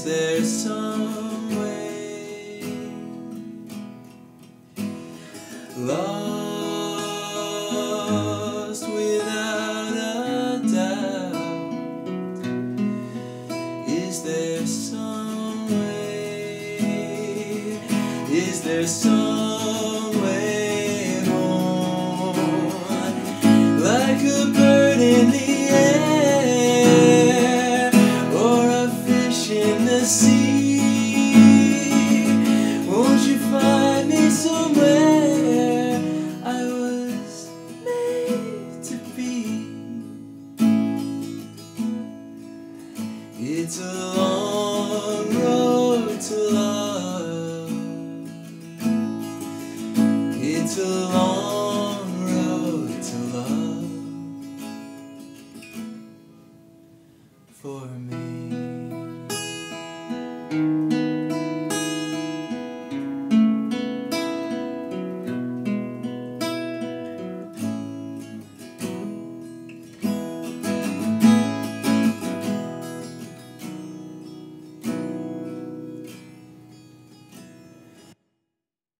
Is there some way? Lost without a doubt. Is there some way? Is there some It's a long road to love. It's a long road to love for me.